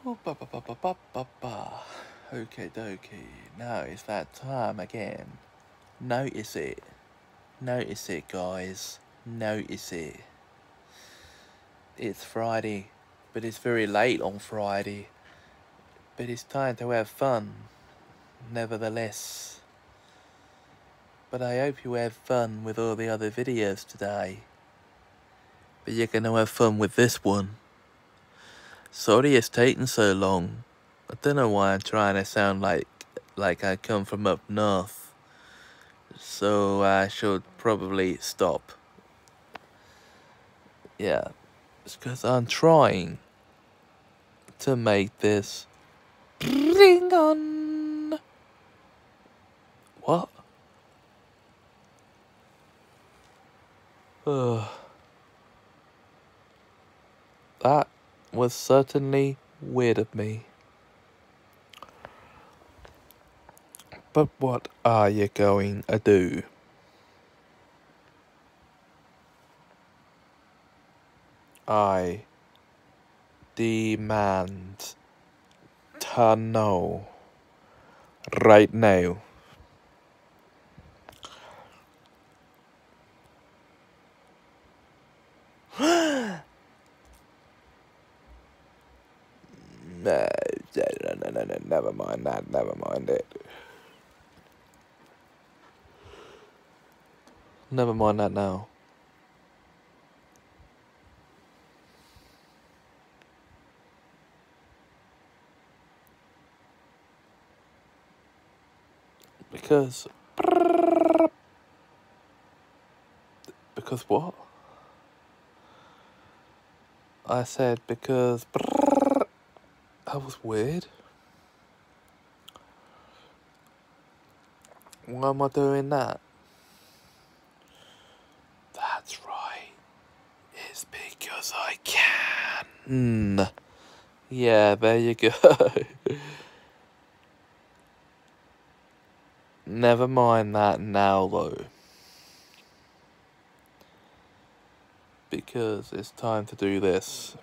Oh, ba ba ba ba ba ba ba. Okay, dokie. Now it's that time again. Notice it. Notice it, guys. Notice it. It's Friday, but it's very late on Friday. But it's time to have fun, nevertheless. But I hope you have fun with all the other videos today. But you're gonna have fun with this one. Sorry it's taking so long. I don't know why I'm trying to sound like like I come from up north. So I should probably stop. Yeah, it's because I'm trying to make this ring on. What? Ugh. That was certainly weird of me. But what are you going to do? I demand to know right now. No, no, no, no, no, never mind that, never mind it. Never mind that now. Because. Because what? I said because. That was weird. Why am I doing that? That's right. It's because I can. Yeah, there you go. Never mind that now, though. Because it's time to do this.